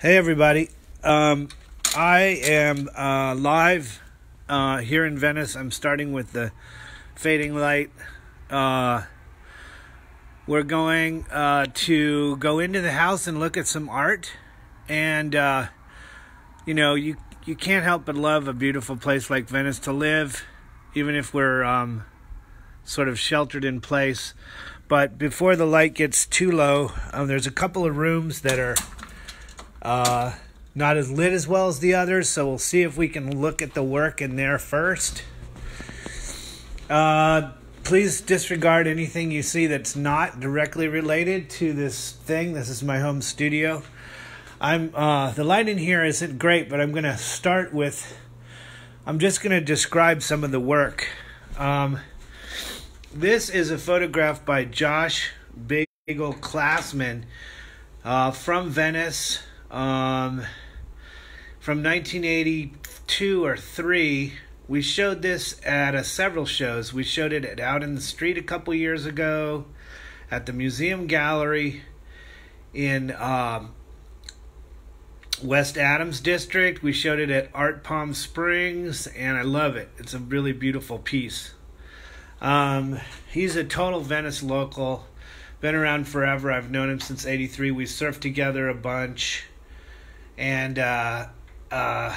Hey, everybody. Um, I am uh, live uh, here in Venice. I'm starting with the fading light. Uh, we're going uh, to go into the house and look at some art. And, uh, you know, you, you can't help but love a beautiful place like Venice to live, even if we're um, sort of sheltered in place. But before the light gets too low, um, there's a couple of rooms that are uh, not as lit as well as the others, so we'll see if we can look at the work in there first. Uh, please disregard anything you see that's not directly related to this thing. This is my home studio. I'm uh, the light in here isn't great, but I'm gonna start with. I'm just gonna describe some of the work. Um, this is a photograph by Josh Bagel Classman uh, from Venice um, from 1982 or 3 we showed this at several shows. We showed it out in the street a couple years ago at the museum gallery in um, west adams district. We showed it at art palm springs and i love it. It's a really beautiful piece. Um, he's a total venice local. Been around forever. I've known him since 83 we surfed together a bunch and uh, uh,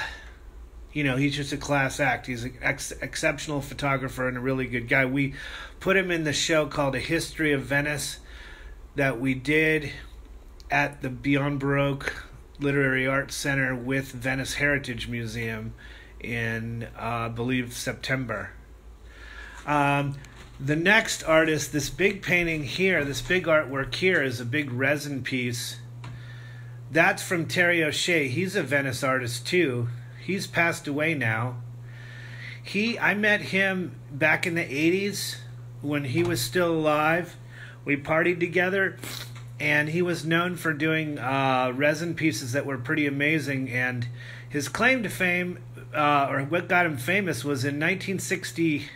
you know he's just a class act. He's an ex- exceptional photographer and a really good guy. We put him in the show called A History of Venice that we did at the Beyond Baroque Literary Arts Center with Venice Heritage Museum in uh, I believe September. Um, the next artist, this big painting here, this big artwork here, is a big resin piece that's from Terry O'Shea. He's a Venice artist too. He's passed away now. He I met him back in the 80s when he was still alive. We partied together and he was known for doing uh, resin pieces that were pretty amazing and his claim to fame uh, or what got him famous was in 1969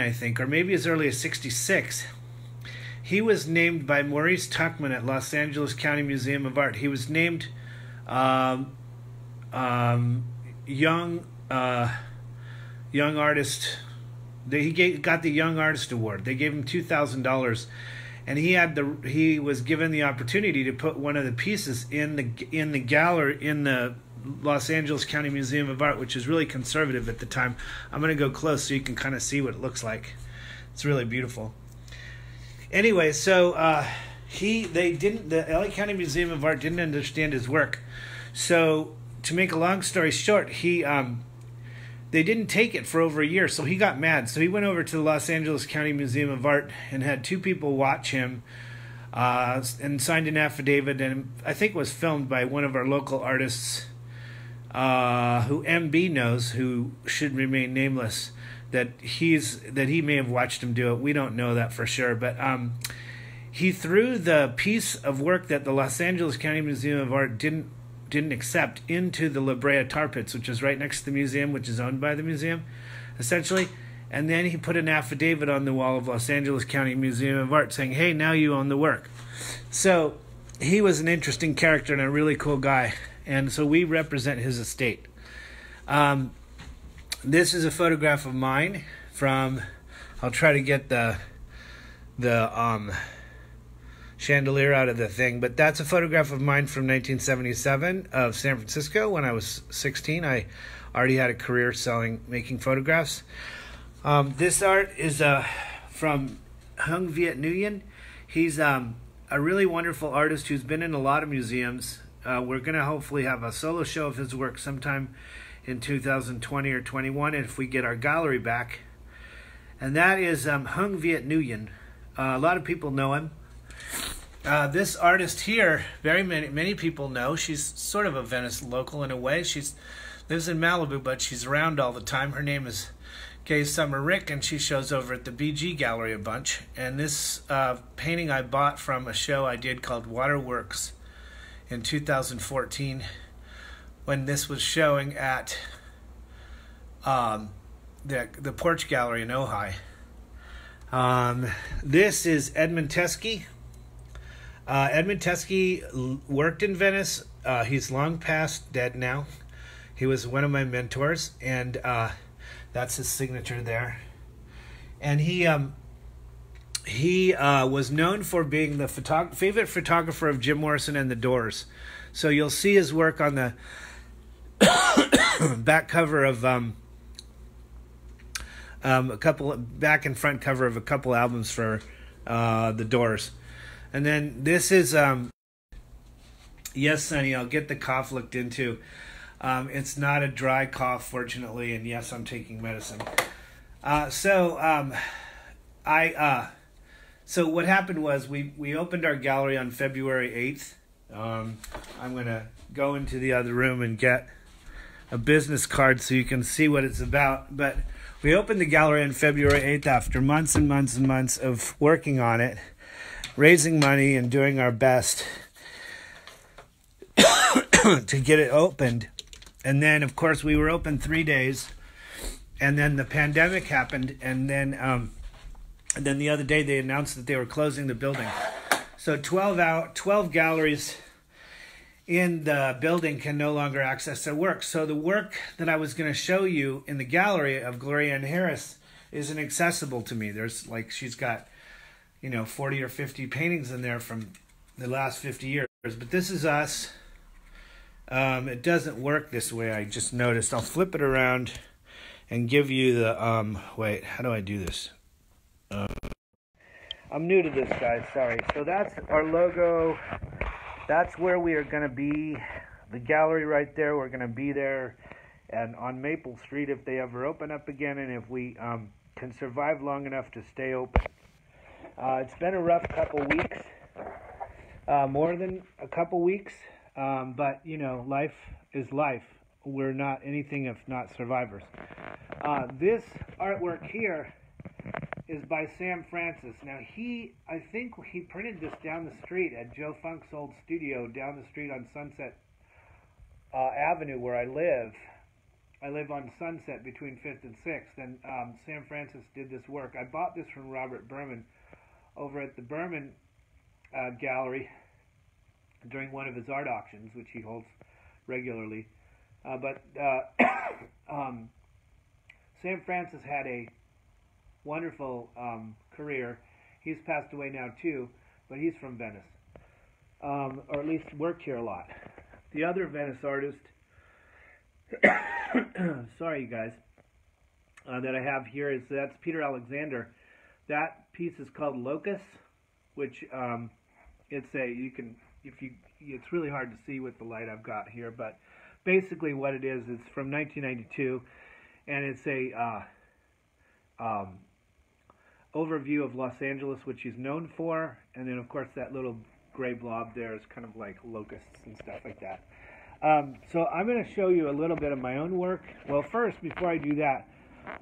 I think or maybe as early as 66 he was named by Maurice Tuchman at Los Angeles County Museum of Art. He was named um, um, young uh, young artist. They, he gave, got the Young Artist Award. They gave him two thousand dollars, and he had the he was given the opportunity to put one of the pieces in the in the gallery in the Los Angeles County Museum of Art, which is really conservative at the time. I'm going to go close so you can kind of see what it looks like. It's really beautiful anyway, so uh, he they didn't the LA County Museum of Art didn't understand his work, so to make a long story short, he um, they didn't take it for over a year, so he got mad. So he went over to the Los Angeles County Museum of Art and had two people watch him. Uh, and signed an affidavit, and I think was filmed by one of our local artists, uh, who MB knows, who should remain nameless that he's that he may have watched him do it. We don't know that for sure, but um, he threw the piece of work that the Los Angeles County Museum of Art didn't didn't accept into the La Brea tar pits, which is right next to the museum, which is owned by the museum, essentially. And then he put an affidavit on the wall of Los Angeles County Museum of Art saying, "Hey, now you own the work." So he was an interesting character and a really cool guy, and so we represent his estate. Um, this is a photograph of mine from I'll try to get the the um chandelier out of the thing, but that's a photograph of mine from 1977 of San Francisco when I was 16. I already had a career selling making photographs. Um, this art is uh, from Hung Viet Nguyen. He's um, a really wonderful artist who's been in a lot of museums. Uh, we're going to hopefully have a solo show of his work sometime in 2020 or 21 if we get our gallery back. And that is um, Hung Viet Nguyen. Uh, a lot of people know him. Uh, this artist here, very many many people know. She's sort of a Venice local in a way. She's lives in Malibu, but she's around all the time. Her name is Gay Summer Rick, and she shows over at the BG Gallery a bunch. And this uh, painting I bought from a show I did called Waterworks in 2014 when this was showing at um, the the Porch Gallery in Ojai. Um, this is Edmund Teske. Uh, Edmund Teske worked in Venice uh, he's long past dead now. He was one of my mentors, and uh, that's his signature there. And he um, he uh, was known for being the photog- favorite photographer of Jim Morrison and the Doors. So you'll see his work on the back cover of um, um, a couple back and front cover of a couple albums for uh, the Doors, and then this is um, yes, Sonny. I'll get the cough looked into. Um, it's not a dry cough, fortunately, and yes, I'm taking medicine. Uh, so um, I uh, so what happened was we we opened our gallery on February eighth. Um, I'm gonna go into the other room and get a business card so you can see what it's about, but we opened the gallery on February 8th after months and months and months of working on it, raising money, and doing our best to get it opened. And then, of course, we were open three days, and then the pandemic happened, and then, um, and then the other day they announced that they were closing the building. So 12 out, 12 galleries in the building can no longer access their work. So the work that I was going to show you in the gallery of Gloria Ann Harris isn't accessible to me. There's like she's got you know 40 or 50 paintings in there from the last 50 years. But this is us. Um, it doesn't work this way. I just noticed. I'll flip it around and give you the um. Wait, how do I do this? Um, I'm new to this, guys. Sorry. So that's our logo that's where we are going to be. The gallery right there, we're going to be there. And on Maple Street, if they ever open up again, and if we um, can survive long enough to stay open. Uh, it's been a rough couple weeks, uh, more than a couple weeks, um, but you know, life is life. We're not anything if not survivors. Uh, this artwork here is by Sam Francis. Now he, I think he printed this down the street at Joe Funk's old studio down the street on Sunset uh, Avenue where I live. I live on Sunset between Fifth and Sixth, and um, Sam Francis did this work. I bought this from Robert Berman over at the Berman uh, Gallery during one of his art auctions, which he holds regularly. Uh, but uh, um, Sam Francis had a wonderful um, career. He's passed away now too, but he's from Venice, um, or at least worked here a lot. The other Venice artist, sorry you guys, uh, that I have here is that's Peter Alexander. That piece is called Locus, which um, it's a you can if you it's really hard to see with the light I've got here, but basically what it is it's from 1992, and it's a uh, um, overview of Los Angeles, which he's known for, and then of course that little gray blob there is kind of like locusts and stuff like that. Um, so I'm going to show you a little bit of my own work. Well, first, before I do that,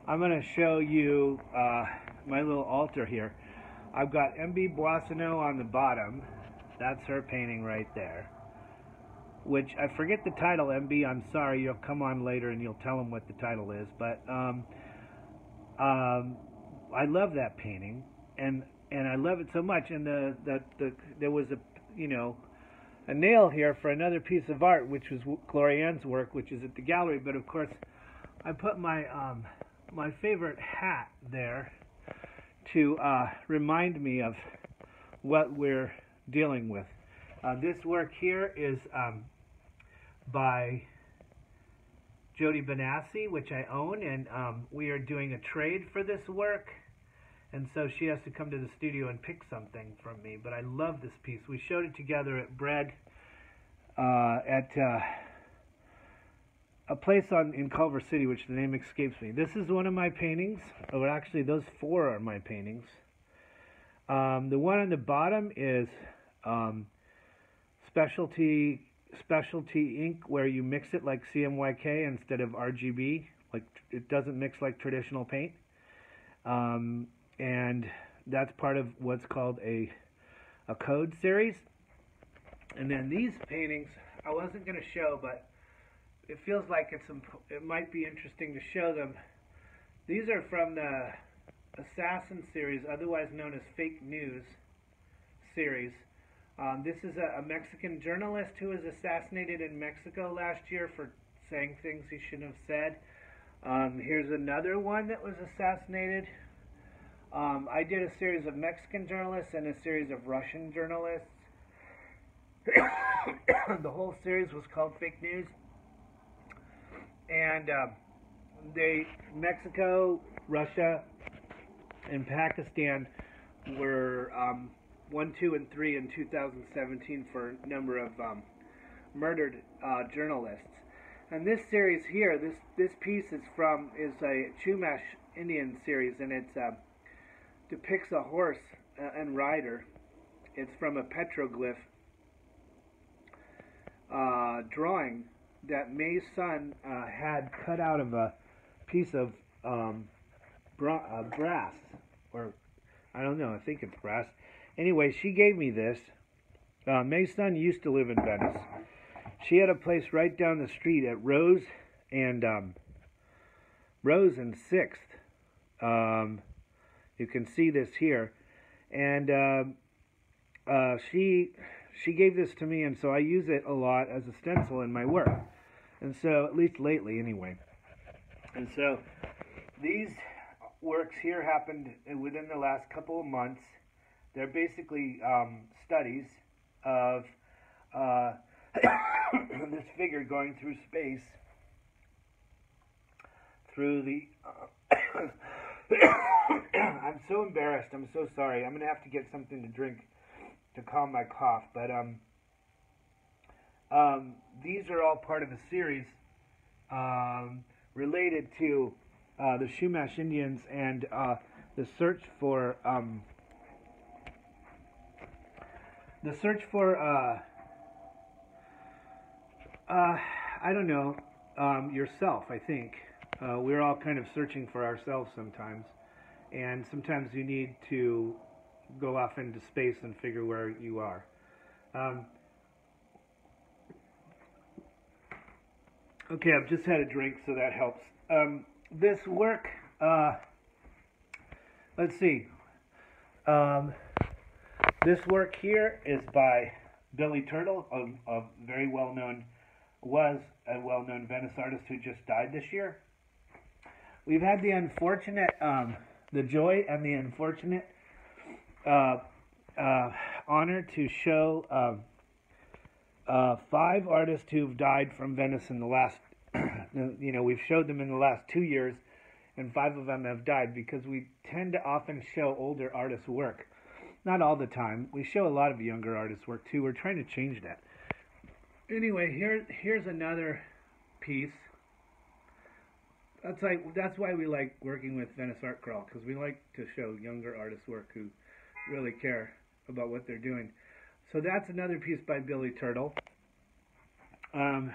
I'm going to show you uh, my little altar here. I've got MB Boissonneau on the bottom. That's her painting right there. Which, I forget the title, MB, I'm sorry, you'll come on later and you'll tell them what the title is. But, um, um, I love that painting, and and I love it so much. And the the, the there was a you know a nail here for another piece of art, which was Gloria Ann's work, which is at the gallery. But of course, I put my um, my favorite hat there to uh, remind me of what we're dealing with. Uh, this work here is um, by Jody Benassi, which I own, and um, we are doing a trade for this work and so she has to come to the studio and pick something from me. But I love this piece. We showed it together at Bread uh, at uh, a place on in Culver City, which the name escapes me. This is one of my paintings. Oh, actually, those four are my paintings. Um, the one on the bottom is um, specialty specialty ink, where you mix it like CMYK instead of RGB. Like it doesn't mix like traditional paint. Um, and that's part of what's called a a code series. And then these paintings, I wasn't going to show, but it feels like it's it might be interesting to show them. These are from the Assassin series, otherwise known as Fake News series. Um, this is a, a Mexican journalist who was assassinated in Mexico last year for saying things he shouldn't have said. Um, here's another one that was assassinated. Um, I did a series of Mexican journalists and a series of Russian journalists. the whole series was called Fake News. And uh, they, Mexico, Russia, and Pakistan were um, one, two, and three in 2017 for a number of um, murdered uh, journalists. And this series here, this this piece is from is a Chumash Indian series, and it uh, depicts a horse uh, and rider. It's from a petroglyph uh, drawing that May's son uh, had cut out of a piece of um, bra- uh, brass, or I don't know, I think it's brass. Anyway, she gave me this. Uh, son used to live in Venice. She had a place right down the street at Rose and um, Rose and Sixth. Um, you can see this here, and uh, uh, she she gave this to me, and so I use it a lot as a stencil in my work, and so at least lately, anyway. And so these works here happened within the last couple of months. They're basically um, studies of uh, this figure going through space through the. I'm so embarrassed. I'm so sorry. I'm gonna have to get something to drink to calm my cough. But um, um, these are all part of a series um, related to uh, the Chumash Indians and uh, the search for um, the search for uh, uh, I don't know um, yourself. I think uh, we're all kind of searching for ourselves sometimes, and sometimes you need to go off into space and figure where you are. Um, okay, I've just had a drink, so that helps. Um, this work, uh, let's see. This work here is by Billy Turtle, a, a very well known, was a well known Venice artist who just died this year. We've had the unfortunate, um, the joy and the unfortunate uh, uh, honor to show um, uh, five artists who've died from Venice in the last you know, we've showed them in the last two years, and five of them have died because we tend to often show older artists' work. Not all the time. We show a lot of younger artists' work too. We're trying to change that. Anyway, here here's another piece. That's like that's why we like working with Venice Art Crawl because we like to show younger artists' work who really care about what they're doing. So that's another piece by Billy Turtle. Um,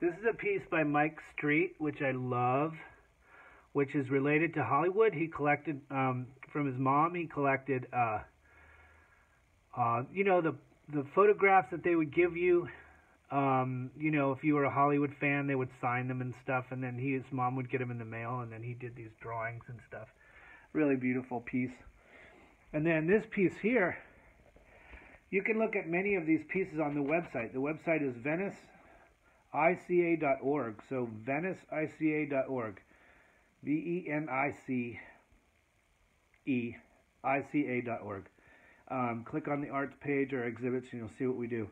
this is a piece by Mike Street, which I love, which is related to Hollywood. He collected um, from his mom. He collected, uh, uh, you know, the the photographs that they would give you. Um, you know, if you were a Hollywood fan, they would sign them and stuff, and then he, his mom would get them in the mail, and then he did these drawings and stuff. Really beautiful piece. And then this piece here, you can look at many of these pieces on the website. The website is veniceica.org. So VeniceICA.org. V E N I C E I C A.org. Um, click on the arts page or exhibits and you'll see what we do.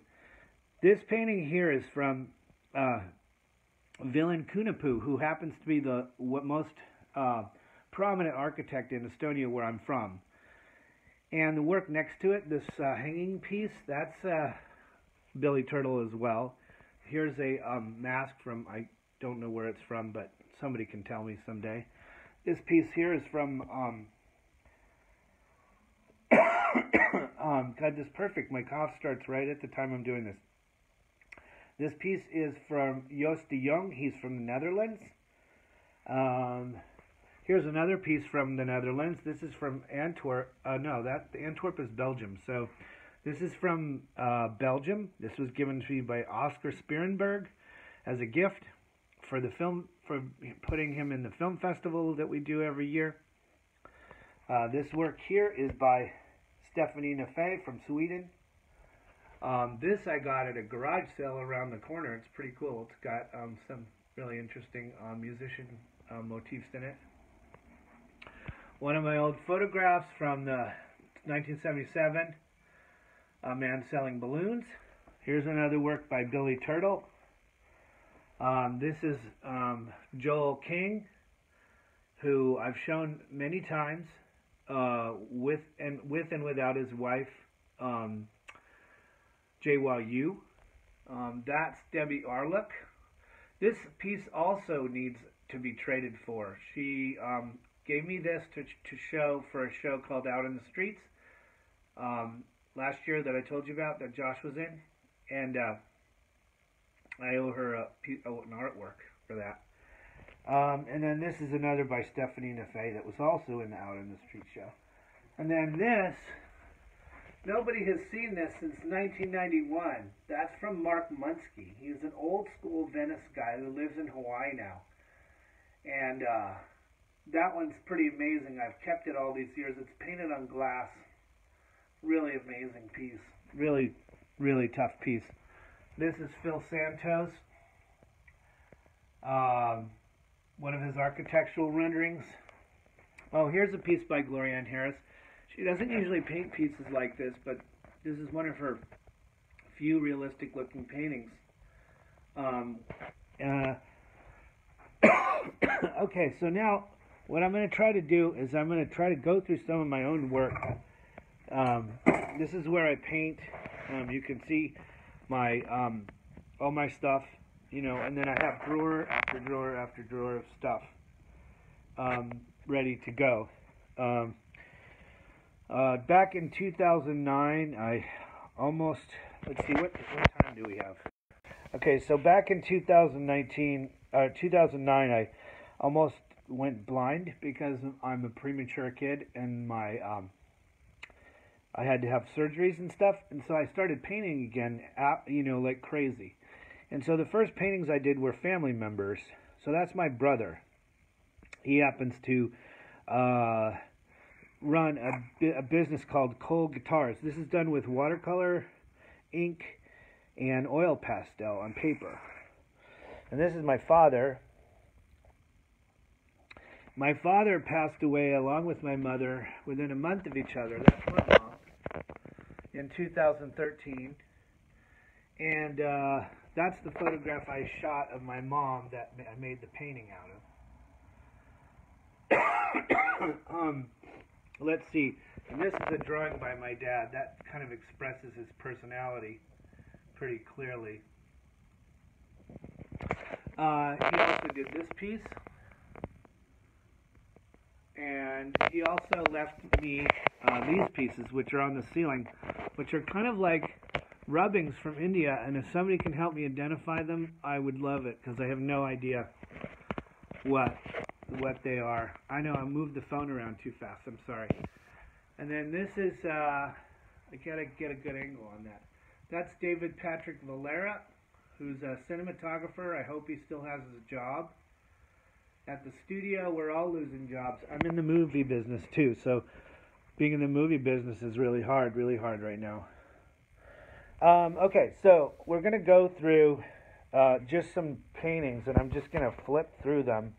This painting here is from uh, Vilen Künnapu, who happens to be the what most uh, prominent architect in Estonia, where I'm from. And the work next to it, this uh, hanging piece, that's uh, Billy Turtle as well here's a um, mask from, I don't know where it's from, but somebody can tell me someday. This piece here is from, um, um, God, this perfect. My cough starts right at the time I'm doing this. This piece is from Joost de Jong. He's from the Netherlands. Um, here's another piece from the Netherlands. This is from Antwerp. Uh, no, that Antwerp is Belgium. So this is from uh, Belgium. This was given to me by Oscar Spierenberg as a gift for the film for putting him in the film festival that we do every year. Uh, this work here is by Stephanie Neffe from Sweden. Um, this I got at a garage sale around the corner. It's pretty cool. It's got um, some really interesting uh, musician uh, motifs in it. One of my old photographs from the 1977, A Man Selling Balloons. Here's another work by Billy Turtle. Um, this is um, Joel King, who I've shown many times uh, with and with and without his wife, um, JYU. Um, that's Debbie Arluck. This piece also needs to be traded for. She um, gave me this to, to show for a show called Out in the Streets um, last year that I told you about that Josh was in, and uh, I owe her a, an artwork for that. Um, and then this is another by Stephanie Nefay that was also in the Out in the Street show. And then this, nobody has seen this since 1991. That's from Mark Munsky. He's an old school Venice guy who lives in Hawaii now. And uh, that one's pretty amazing. I've kept it all these years. It's painted on glass. Really amazing piece. Really, really tough piece. This is Phil Santos. Um, one of his architectural renderings. Oh, here's a piece by Gloria Ann Harris. She doesn't usually paint pieces like this, but this is one of her few realistic looking paintings. Um, uh, okay, so now what I'm going to try to do is I'm going to try to go through some of my own work. Um, this is where I paint. Um, you can see my um, all my stuff, you know, and then I have drawer after drawer after drawer of stuff um, ready to go. Um, uh, back in 2009, I almost let's see what what time do we have? Okay, so back in 2019, uh, 2009, I almost went blind because I'm a premature kid and my um, I had to have surgeries and stuff, and so I started painting again, you know, like crazy. And so the first paintings I did were family members. So that's my brother. He happens to uh, run a, a business called Cole Guitars. This is done with watercolor, ink, and oil pastel on paper. And this is my father, my father passed away along with my mother within a month of each other. That's my mom. In 2013. And uh, that's the photograph I shot of my mom that I made the painting out of. um, let's see. And this is a drawing by my dad. That kind of expresses his personality pretty clearly. Uh, he also did this piece and he also left me uh, these pieces, which are on the ceiling, which are kind of like rubbings from India. And if somebody can help me identify them, I would love it because I have no idea what what they are. I know I moved the phone around too fast. I'm sorry. And then this is uh, I gotta get a good angle on that. That's David Patrick Valera, who's a cinematographer. I hope he still has his job at the studio, we're all losing jobs. I'm in the movie business too, so being in the movie business is really hard, really hard right now. Um, okay, so we're going to go through uh, just some paintings, and I'm just going to flip through them.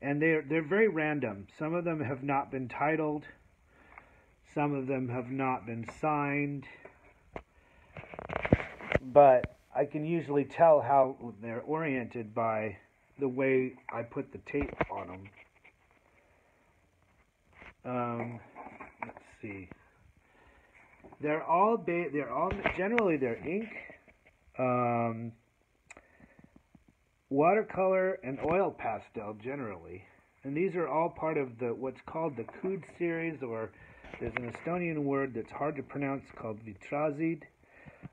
And they're, they're very random. Some of them have not been titled, some of them have not been signed, but I can usually tell how they're oriented by the way I put the tape on them. Um, let's see. They're all ba- they're all generally they're ink, um, watercolor, and oil pastel generally, and these are all part of the what's called the Kud series, or there's an Estonian word that's hard to pronounce called Vitrazid,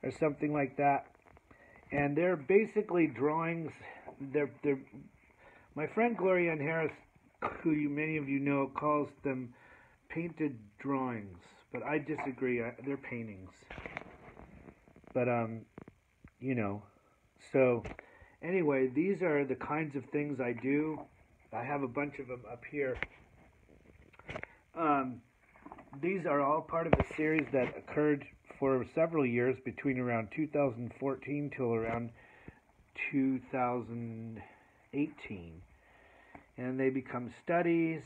or something like that and they're basically drawings. They're they're my friend Gloria Harris, who you many of you know, calls them painted drawings, but I disagree. I, they're paintings. But um, you know, so anyway, these are the kinds of things I do. I have a bunch of them up here. Um, these are all part of a series that occurred for several years between around 2014 till around 2018. And they become studies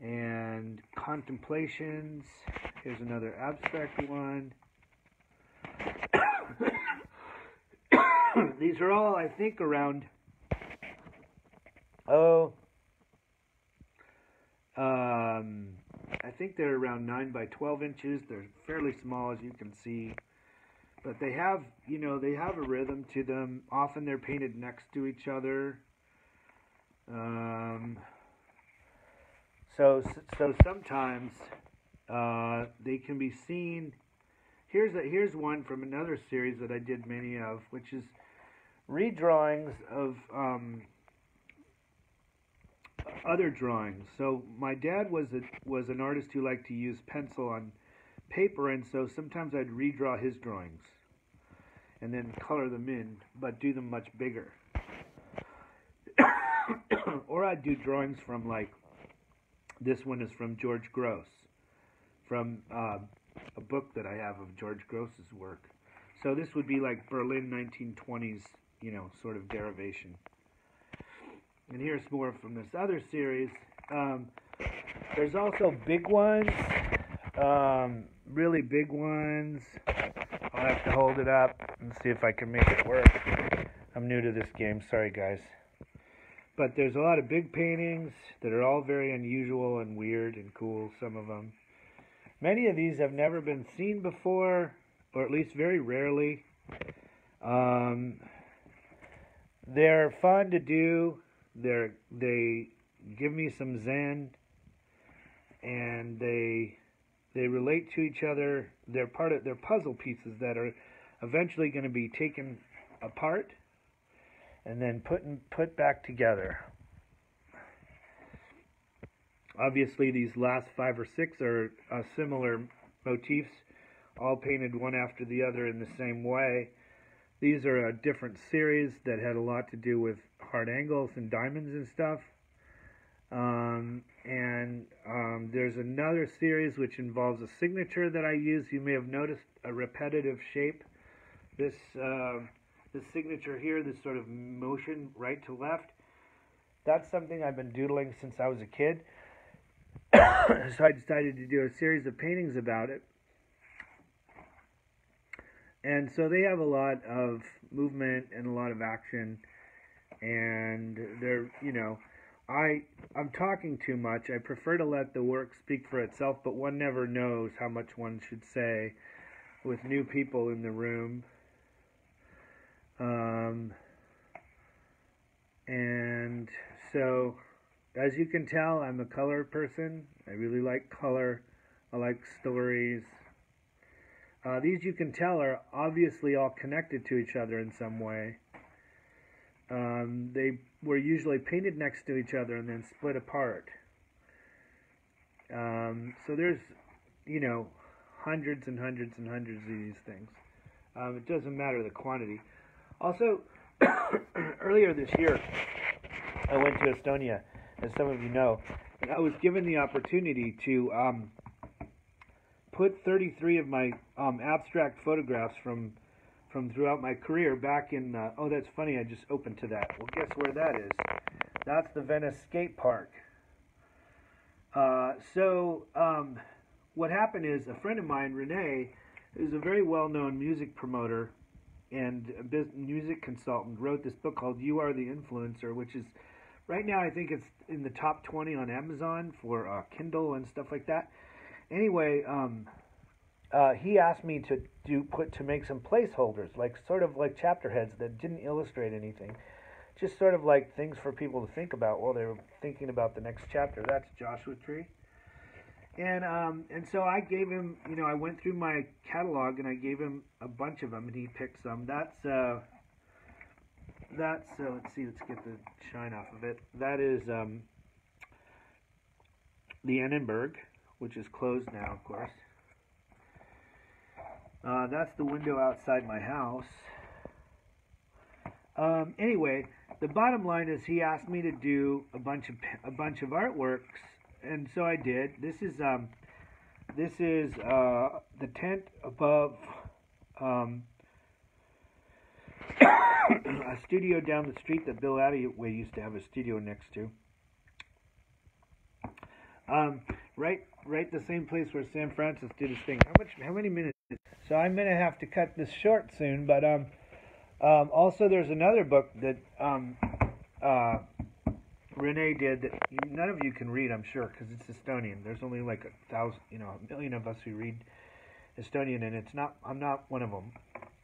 and contemplations. Here's another abstract one. These are all, I think, around oh, um, I think they're around nine by twelve inches. They're fairly small, as you can see, but they have, you know, they have a rhythm to them. Often they're painted next to each other. Um, so, so sometimes uh, they can be seen. Here's a, here's one from another series that I did many of, which is redrawings of um, other drawings. So my dad was a, was an artist who liked to use pencil on paper, and so sometimes I'd redraw his drawings and then color them in, but do them much bigger. or I'd do drawings from like this one is from George Grosz, from uh, a book that I have of George Grosz's work. So this would be like Berlin 1920s, you know, sort of derivation. And here's more from this other series. Um, there's also big ones, um, really big ones. I'll have to hold it up and see if I can make it work. I'm new to this game, sorry guys. But there's a lot of big paintings that are all very unusual and weird and cool, some of them. Many of these have never been seen before, or at least very rarely. Um, they're fun to do. They're they give me some zen, and they they relate to each other. They're part of they're puzzle pieces that are eventually going to be taken apart and then put in, put back together. Obviously, these last five or six are uh, similar motifs, all painted one after the other in the same way. These are a different series that had a lot to do with hard angles and diamonds and stuff. Um, and um, there's another series which involves a signature that I use. You may have noticed a repetitive shape. This uh, this signature here, this sort of motion right to left. That's something I've been doodling since I was a kid. so I decided to do a series of paintings about it. And so they have a lot of movement and a lot of action and they're, you know, I I'm talking too much. I prefer to let the work speak for itself, but one never knows how much one should say with new people in the room. Um, and so, as you can tell, I'm a color person. I really like color. I like stories. Uh, these, you can tell, are obviously all connected to each other in some way. Um, they were usually painted next to each other and then split apart. Um, so there's, you know, hundreds and hundreds and hundreds of these things. Um, it doesn't matter the quantity. Also, earlier this year, I went to Estonia, as some of you know, and I was given the opportunity to um, put 33 of my um, abstract photographs from from throughout my career back in. Uh, oh, that's funny. I just opened to that. Well, guess where that is? That's the Venice Skate Park. Uh, so, um, what happened is a friend of mine, Renee, who's a very well-known music promoter and music consultant, wrote this book called "You Are the Influencer," which is right now I think it's in the top 20 on Amazon for uh, Kindle and stuff like that. Anyway, um, uh, he asked me to do put to make some placeholders, like sort of like chapter heads that didn't illustrate anything, just sort of like things for people to think about while they were thinking about the next chapter. That's Joshua Tree. And um, and so I gave him, you know, I went through my catalog and I gave him a bunch of them, and he picked some. That's uh, that's uh, let's see, let's get the shine off of it. That is um, the Annenberg, which is closed now, of course. Uh, that's the window outside my house. Um, anyway, the bottom line is he asked me to do a bunch of a bunch of artworks, and so I did. This is um, this is uh, the tent above um, a studio down the street that Bill Attaway used to have a studio next to. Um, right, right, the same place where Sam Francis did his thing. How much? How many minutes? So I'm gonna have to cut this short soon. But um, um, also there's another book that um, uh, Renee did that none of you can read, I'm sure, because it's Estonian. There's only like a thousand, you know, a million of us who read Estonian, and it's not. I'm not one of them.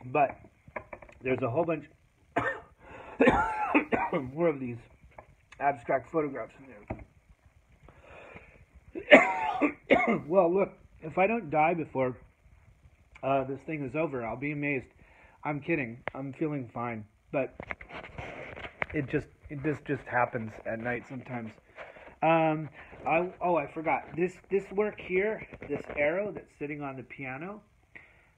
But there's a whole bunch more of these abstract photographs in there. well, look, if I don't die before uh, this thing is over, I'll be amazed. I'm kidding. I'm feeling fine, but it just it, this just happens at night sometimes. Um, I, oh, I forgot this this work here, this arrow that's sitting on the piano.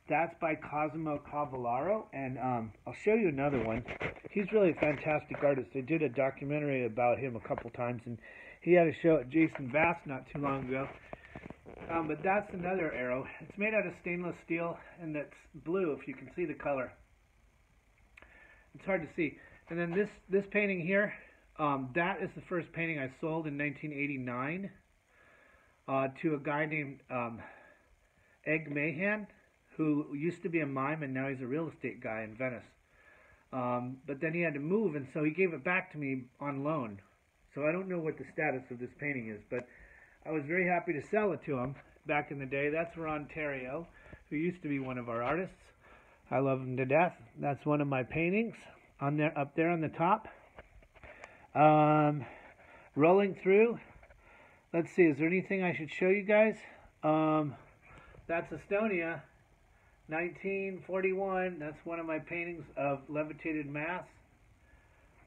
That's by Cosimo Cavallaro, and um, I'll show you another one. He's really a fantastic artist. They did a documentary about him a couple times, and he had a show at Jason Vass not too long ago. Um, but that's another arrow. It's made out of stainless steel, and it's blue if you can see the color. It's hard to see. And then this this painting here, um, that is the first painting I sold in 1989 uh, to a guy named um, Egg Mahan who used to be a mime and now he's a real estate guy in Venice. Um, but then he had to move, and so he gave it back to me on loan. So I don't know what the status of this painting is, but I was very happy to sell it to him back in the day. That's Ron Terrio, who used to be one of our artists. I love him to death. That's one of my paintings on there, up there on the top. Um, rolling through. Let's see. Is there anything I should show you guys? Um, that's Estonia. 1941, that's one of my paintings of levitated mass.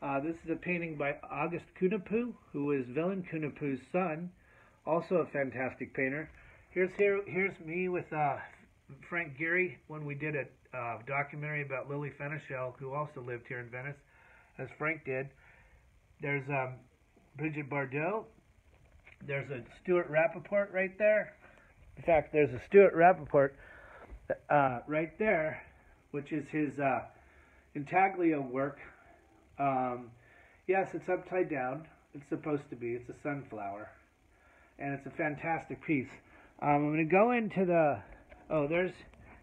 Uh, this is a painting by August Künnapu, who is Vilhelm Künnapu's son, also a fantastic painter. Here's here here's me with uh, Frank Gehry when we did a uh, documentary about Lily Fenichel, who also lived here in Venice, as Frank did. There's um, Brigitte Bardot. There's a Stuart Rappaport right there. In fact, there's a Stuart Rappaport uh, right there, which is his uh, intaglio work. Um, yes, it's upside down. It's supposed to be. It's a sunflower, and it's a fantastic piece. Um, I'm going to go into the. Oh, there's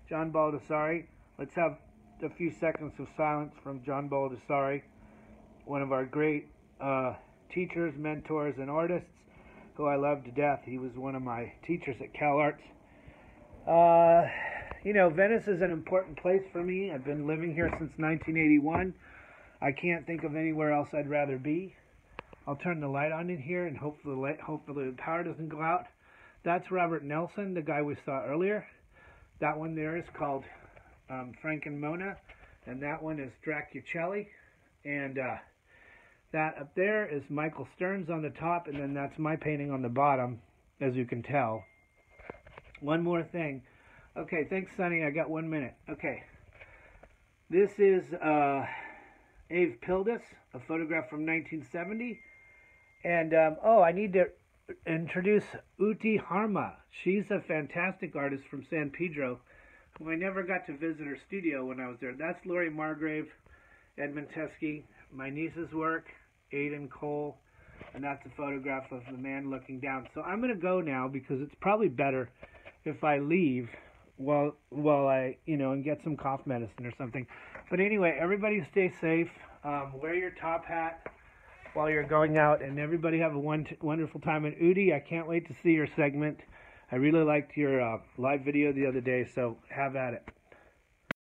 John Baldessari. Let's have a few seconds of silence from John Baldessari, one of our great uh, teachers, mentors, and artists who I love to death. He was one of my teachers at Cal Arts. Uh, you know, Venice is an important place for me. I've been living here since 1981. I can't think of anywhere else I'd rather be. I'll turn the light on in here and hopefully the, light, hopefully the power doesn't go out. That's Robert Nelson, the guy we saw earlier. That one there is called um, Frank and Mona, and that one is Dracucelli. And uh, that up there is Michael Stearns on the top, and then that's my painting on the bottom, as you can tell. One more thing. Okay, thanks, Sonny. I got one minute. Okay. This is uh, Ave a photograph from 1970. And, um, oh, I need to introduce Uti Harma. She's a fantastic artist from San Pedro, who I never got to visit her studio when I was there. That's Lori Margrave, Edmund Teske, my niece's work, Aidan Cole, and that's a photograph of the man looking down. So I'm going to go now because it's probably better if I leave while while I you know and get some cough medicine or something. But anyway, everybody stay safe. Um, wear your top hat while you're going out, and everybody have a one wonderful time. And Udi, I can't wait to see your segment. I really liked your uh, live video the other day, so have at it.